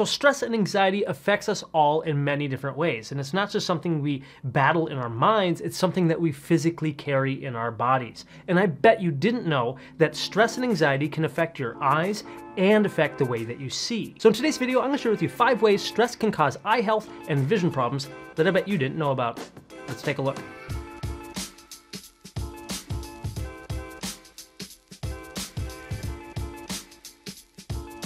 So stress and anxiety affects us all in many different ways. And it's not just something we battle in our minds, it's something that we physically carry in our bodies. And I bet you didn't know that stress and anxiety can affect your eyes and affect the way that you see. So in today's video, I'm gonna share with you five ways stress can cause eye health and vision problems that I bet you didn't know about. Let's take a look.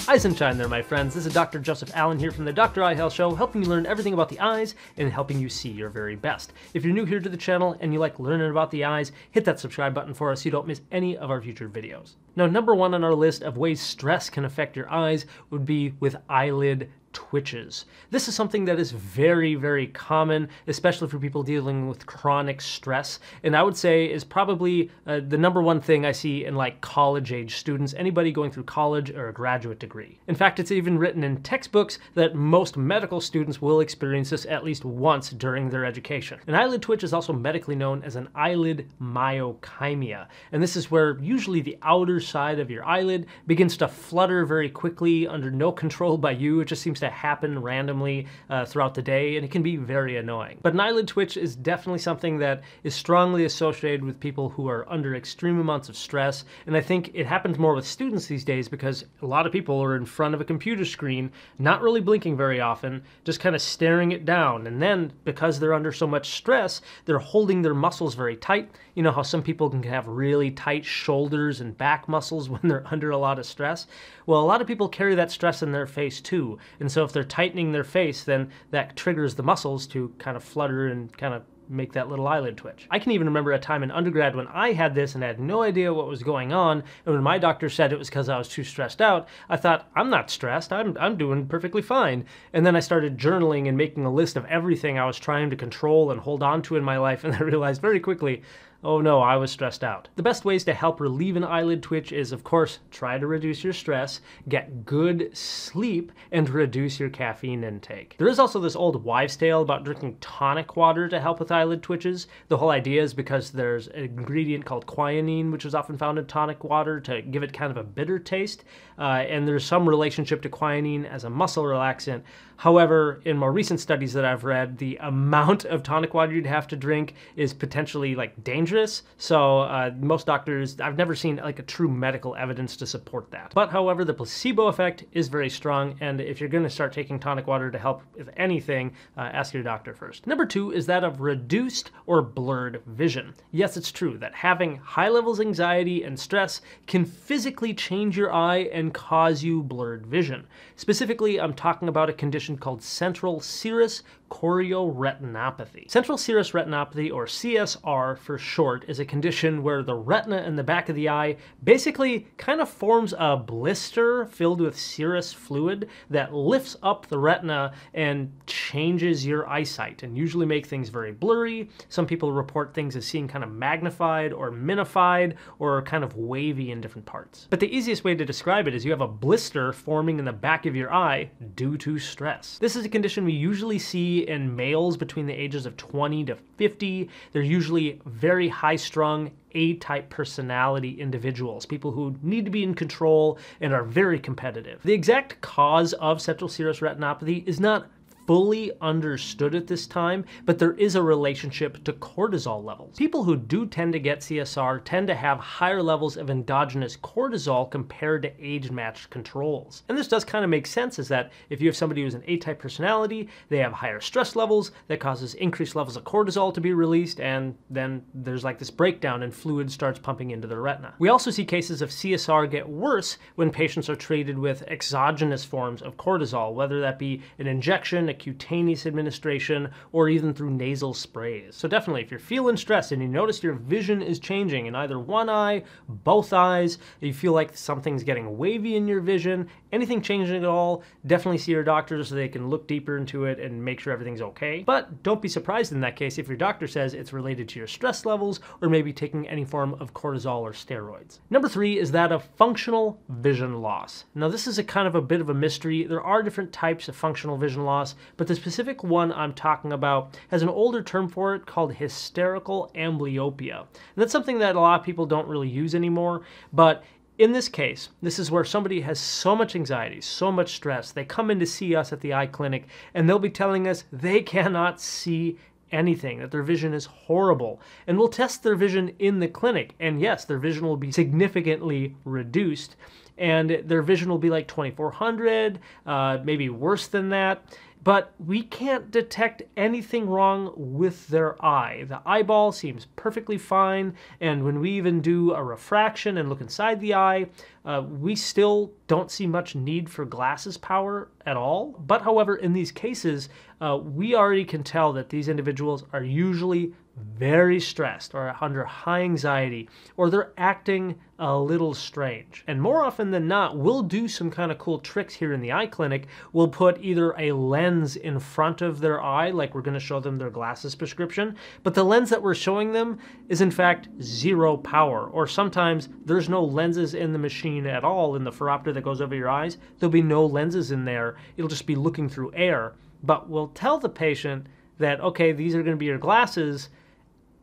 Hi sunshine there, my friends. This is Dr. Joseph Allen here from the Dr. Eye Health Show, helping you learn everything about the eyes and helping you see your very best. If you're new here to the channel and you like learning about the eyes, hit that subscribe button for us so you don't miss any of our future videos. Now, number one on our list of ways stress can affect your eyes would be with eyelid twitches. This is something that is very, very common, especially for people dealing with chronic stress. And I would say is probably uh, the number one thing I see in like college age students, anybody going through college or a graduate degree. In fact, it's even written in textbooks that most medical students will experience this at least once during their education. An eyelid twitch is also medically known as an eyelid myokymia. And this is where usually the outer side of your eyelid begins to flutter very quickly under no control by you. It just seems to happen randomly uh, throughout the day, and it can be very annoying. But an eyelid twitch is definitely something that is strongly associated with people who are under extreme amounts of stress, and I think it happens more with students these days because a lot of people are in front of a computer screen, not really blinking very often, just kind of staring it down, and then because they're under so much stress, they're holding their muscles very tight. You know how some people can have really tight shoulders and back muscles when they're under a lot of stress? Well, a lot of people carry that stress in their face too, and so if they're tightening their face, then that triggers the muscles to kind of flutter and kind of make that little eyelid twitch. I can even remember a time in undergrad when I had this and had no idea what was going on, and when my doctor said it was because I was too stressed out, I thought, I'm not stressed, I'm, I'm doing perfectly fine. And then I started journaling and making a list of everything I was trying to control and hold on to in my life, and I realized very quickly, Oh no, I was stressed out. The best ways to help relieve an eyelid twitch is, of course, try to reduce your stress, get good sleep, and reduce your caffeine intake. There is also this old wives' tale about drinking tonic water to help with eyelid twitches. The whole idea is because there's an ingredient called quinine, which is often found in tonic water to give it kind of a bitter taste, uh, and there's some relationship to quinine as a muscle relaxant. However, in more recent studies that I've read, the amount of tonic water you'd have to drink is potentially like dangerous. So uh, most doctors, I've never seen like a true medical evidence to support that. But however, the placebo effect is very strong. And if you're going to start taking tonic water to help with anything, uh, ask your doctor first. Number two is that of reduced or blurred vision. Yes, it's true that having high levels of anxiety and stress can physically change your eye and cause you blurred vision. Specifically, I'm talking about a condition called central serous chorioretinopathy. Central serous retinopathy, or CSR for short, is a condition where the retina in the back of the eye basically kind of forms a blister filled with serous fluid that lifts up the retina and changes your eyesight and usually make things very blurry. Some people report things as seeing kind of magnified or minified or kind of wavy in different parts. But the easiest way to describe it is you have a blister forming in the back of your eye due to stress. This is a condition we usually see in males between the ages of 20 to 50. They're usually very high strung, A type personality individuals, people who need to be in control and are very competitive. The exact cause of central serous retinopathy is not fully understood at this time, but there is a relationship to cortisol levels. People who do tend to get CSR tend to have higher levels of endogenous cortisol compared to age-matched controls. And this does kind of make sense is that if you have somebody who's an A-type personality, they have higher stress levels that causes increased levels of cortisol to be released, and then there's like this breakdown and fluid starts pumping into the retina. We also see cases of CSR get worse when patients are treated with exogenous forms of cortisol, whether that be an injection, cutaneous administration, or even through nasal sprays. So definitely, if you're feeling stressed and you notice your vision is changing in either one eye, both eyes, you feel like something's getting wavy in your vision, anything changing at all, definitely see your doctor so they can look deeper into it and make sure everything's okay. But don't be surprised in that case if your doctor says it's related to your stress levels or maybe taking any form of cortisol or steroids. Number three is that of functional vision loss. Now this is a kind of a bit of a mystery. There are different types of functional vision loss, but the specific one I'm talking about has an older term for it called hysterical amblyopia. And that's something that a lot of people don't really use anymore, but in this case, this is where somebody has so much anxiety, so much stress. They come in to see us at the eye clinic and they'll be telling us they cannot see anything, that their vision is horrible. And we'll test their vision in the clinic. And yes, their vision will be significantly reduced. And their vision will be like 2400, uh, maybe worse than that but we can't detect anything wrong with their eye. The eyeball seems perfectly fine, and when we even do a refraction and look inside the eye, uh, we still don't see much need for glasses power at all. But however, in these cases, uh, we already can tell that these individuals are usually very stressed or under high anxiety or they're acting a little strange. And more often than not, we'll do some kind of cool tricks here in the eye clinic. We'll put either a lens in front of their eye, like we're going to show them their glasses prescription, but the lens that we're showing them is in fact zero power. Or sometimes there's no lenses in the machine at all in the phoropter that goes over your eyes. There'll be no lenses in there. It'll just be looking through air. But we'll tell the patient that, okay, these are going to be your glasses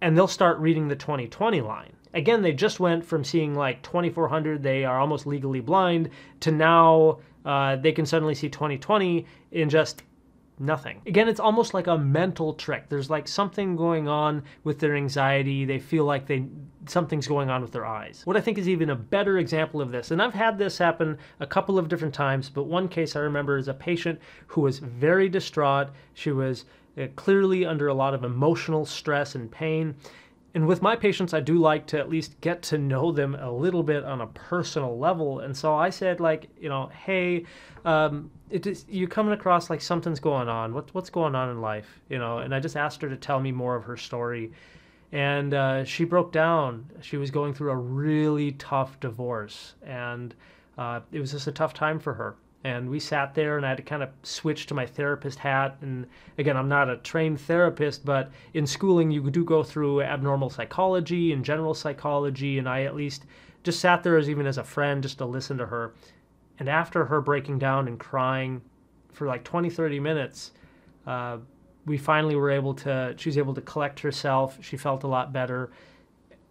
and they'll start reading the 2020 line. Again, they just went from seeing like 2400, they are almost legally blind, to now uh, they can suddenly see 2020 in just nothing. Again, it's almost like a mental trick. There's like something going on with their anxiety. They feel like they something's going on with their eyes. What I think is even a better example of this, and I've had this happen a couple of different times, but one case I remember is a patient who was very distraught. She was uh, clearly under a lot of emotional stress and pain. And with my patients, I do like to at least get to know them a little bit on a personal level. And so I said, like, you know, hey, um, it is, you're coming across like something's going on. What, what's going on in life? You know, and I just asked her to tell me more of her story. And uh, she broke down. She was going through a really tough divorce. And uh, it was just a tough time for her and we sat there and I had to kind of switch to my therapist hat. And again, I'm not a trained therapist, but in schooling, you do go through abnormal psychology and general psychology. And I at least just sat there as even as a friend just to listen to her. And after her breaking down and crying for like 20, 30 minutes, uh, we finally were able to, she was able to collect herself. She felt a lot better.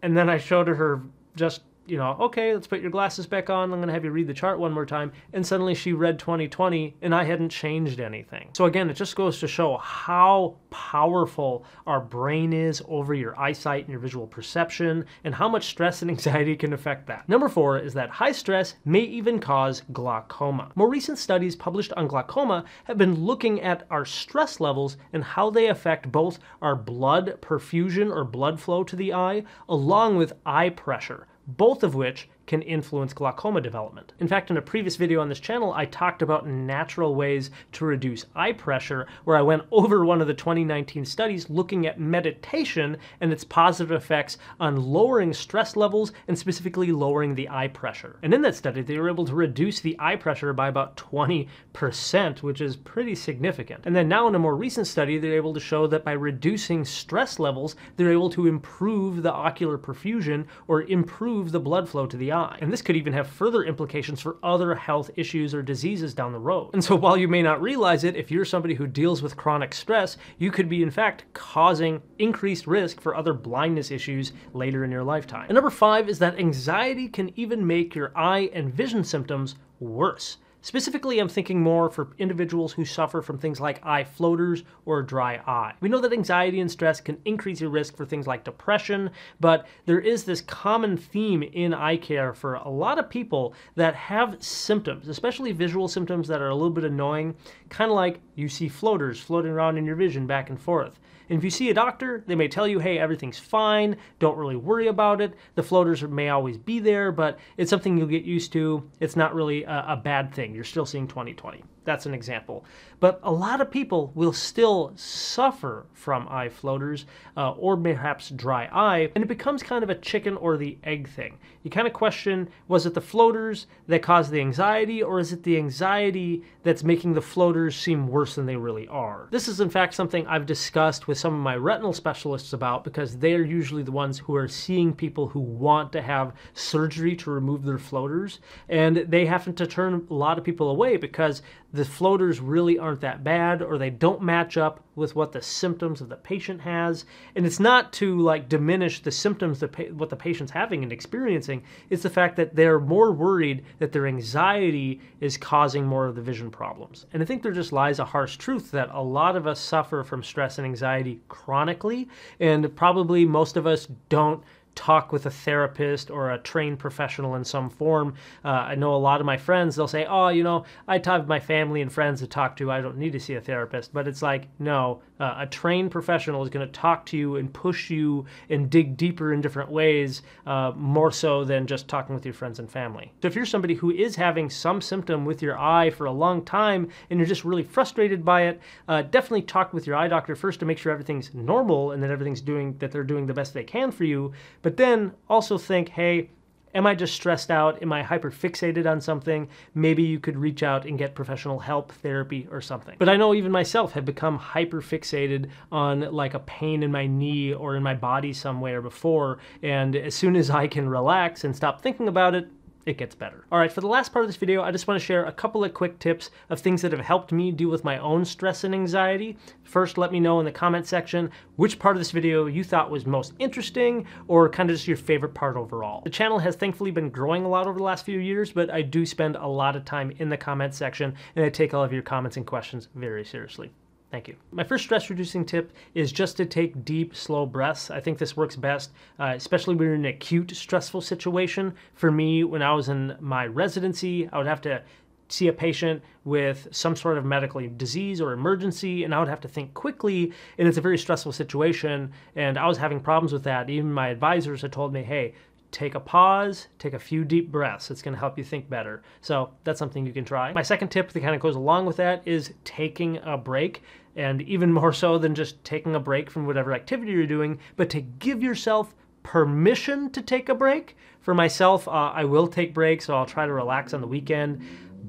And then I showed her just you know, okay, let's put your glasses back on. I'm going to have you read the chart one more time. And suddenly she read 2020 and I hadn't changed anything. So again, it just goes to show how powerful our brain is over your eyesight and your visual perception and how much stress and anxiety can affect that. Number four is that high stress may even cause glaucoma. More recent studies published on glaucoma have been looking at our stress levels and how they affect both our blood perfusion or blood flow to the eye along with eye pressure both of which can influence glaucoma development. In fact, in a previous video on this channel, I talked about natural ways to reduce eye pressure, where I went over one of the 2019 studies looking at meditation and its positive effects on lowering stress levels and specifically lowering the eye pressure. And in that study, they were able to reduce the eye pressure by about 20%, which is pretty significant. And then now in a more recent study, they're able to show that by reducing stress levels, they're able to improve the ocular perfusion or improve the blood flow to the eye die. And this could even have further implications for other health issues or diseases down the road. And so while you may not realize it, if you're somebody who deals with chronic stress, you could be in fact causing increased risk for other blindness issues later in your lifetime. And number five is that anxiety can even make your eye and vision symptoms worse. Specifically, I'm thinking more for individuals who suffer from things like eye floaters or dry eye. We know that anxiety and stress can increase your risk for things like depression, but there is this common theme in eye care for a lot of people that have symptoms, especially visual symptoms that are a little bit annoying, kind of like you see floaters floating around in your vision back and forth. And if you see a doctor, they may tell you, hey, everything's fine, don't really worry about it. The floaters may always be there, but it's something you'll get used to. It's not really a, a bad thing. You're still seeing 2020. That's an example. But a lot of people will still suffer from eye floaters uh, or perhaps dry eye, and it becomes kind of a chicken or the egg thing. You kind of question was it the floaters that caused the anxiety, or is it the anxiety that's making the floaters seem worse than they really are? This is, in fact, something I've discussed with some of my retinal specialists about because they're usually the ones who are seeing people who want to have surgery to remove their floaters, and they happen to turn a lot of people away because the floaters really aren't that bad or they don't match up with what the symptoms of the patient has. And it's not to like diminish the symptoms that what the patient's having and experiencing. It's the fact that they're more worried that their anxiety is causing more of the vision problems. And i think there just lies a harsh truth that a lot of us suffer from stress and anxiety chronically and probably most of us don't talk with a therapist or a trained professional in some form. Uh, I know a lot of my friends, they'll say, Oh, you know, I with my family and friends to talk to. I don't need to see a therapist. But it's like, no, uh, a trained professional is going to talk to you and push you and dig deeper in different ways, uh, more so than just talking with your friends and family. So if you're somebody who is having some symptom with your eye for a long time and you're just really frustrated by it, uh, definitely talk with your eye doctor first to make sure everything's normal and that everything's doing, that they're doing the best they can for you. But then also think, hey, am I just stressed out? Am I hyperfixated on something? Maybe you could reach out and get professional help, therapy, or something. But I know even myself have become hyperfixated on like a pain in my knee or in my body somewhere before. And as soon as I can relax and stop thinking about it, it gets better. All right, for the last part of this video, I just want to share a couple of quick tips of things that have helped me deal with my own stress and anxiety. First, let me know in the comment section which part of this video you thought was most interesting or kind of just your favorite part overall. The channel has thankfully been growing a lot over the last few years, but I do spend a lot of time in the comment section and I take all of your comments and questions very seriously. Thank you. My first stress reducing tip is just to take deep, slow breaths. I think this works best, uh, especially when you're in an acute, stressful situation. For me, when I was in my residency, I would have to see a patient with some sort of medical disease or emergency, and I would have to think quickly, and it's a very stressful situation. And I was having problems with that. Even my advisors had told me, hey, take a pause, take a few deep breaths. It's going to help you think better. So that's something you can try. My second tip that kind of goes along with that is taking a break. And even more so than just taking a break from whatever activity you're doing, but to give yourself permission to take a break. For myself, uh, I will take breaks, so I'll try to relax on the weekend.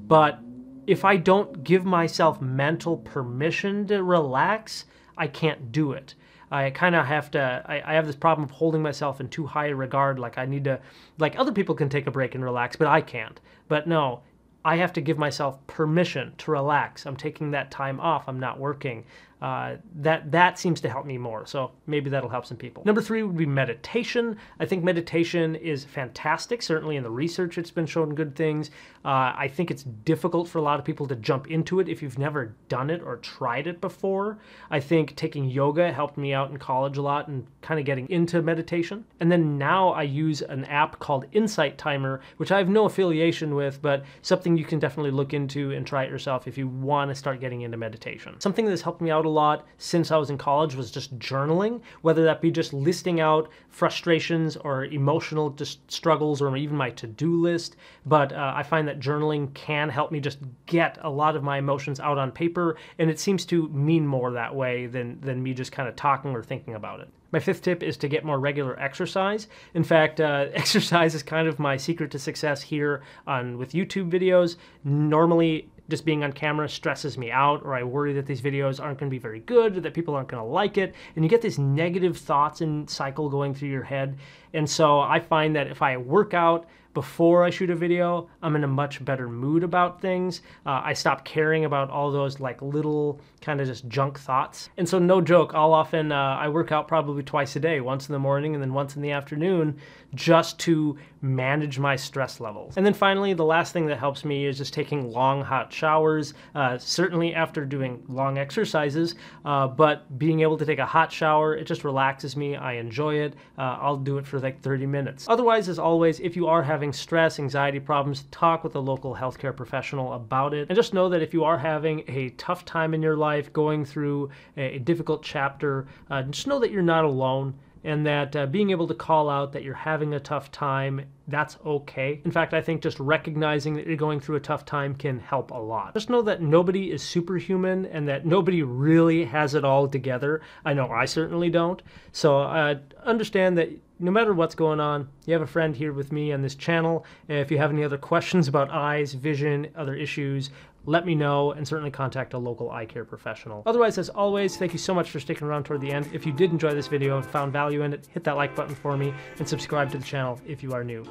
But if I don't give myself mental permission to relax, I can't do it. I kind of have to, I, I, have this problem of holding myself in too high a regard. Like I need to, like other people can take a break and relax, but I can't. But no, I have to give myself permission to relax. I'm taking that time off. I'm not working uh, that that seems to help me more. So maybe that'll help some people. Number three would be meditation. I think meditation is fantastic. Certainly in the research, it's been shown good things. Uh, I think it's difficult for a lot of people to jump into it if you've never done it or tried it before. I think taking yoga helped me out in college a lot and kind of getting into meditation. And then now I use an app called Insight Timer, which I have no affiliation with, but something you can definitely look into and try it yourself if you want to start getting into meditation. Something that's helped me out a lot since I was in college was just journaling, whether that be just listing out frustrations or emotional just struggles or even my to-do list. But uh, I find that journaling can help me just get a lot of my emotions out on paper, and it seems to mean more that way than, than me just kind of talking or thinking about it. My fifth tip is to get more regular exercise. In fact, uh, exercise is kind of my secret to success here on with YouTube videos. Normally, just being on camera stresses me out or I worry that these videos aren't going to be very good or that people aren't going to like it. And you get this negative thoughts and cycle going through your head. And so I find that if I work out, before I shoot a video, I'm in a much better mood about things. Uh, I stop caring about all those like little kind of just junk thoughts. And so no joke, I'll often, uh, I work out probably twice a day, once in the morning and then once in the afternoon, just to manage my stress levels. And then finally, the last thing that helps me is just taking long hot showers, uh, certainly after doing long exercises, uh, but being able to take a hot shower, it just relaxes me. I enjoy it. Uh, I'll do it for like 30 minutes. Otherwise, as always, if you are having stress, anxiety problems, talk with a local healthcare professional about it. And just know that if you are having a tough time in your life, going through a, a difficult chapter, uh, just know that you're not alone and that uh, being able to call out that you're having a tough time, that's okay. In fact, I think just recognizing that you're going through a tough time can help a lot. Just know that nobody is superhuman and that nobody really has it all together. I know I certainly don't. So uh, understand that no matter what's going on, you have a friend here with me on this channel. If you have any other questions about eyes, vision, other issues, let me know and certainly contact a local eye care professional. Otherwise, as always, thank you so much for sticking around toward the end. If you did enjoy this video and found value in it, hit that like button for me and subscribe to the channel if you are new.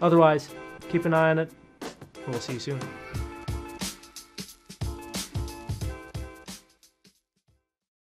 Otherwise, keep an eye on it, and we'll see you soon.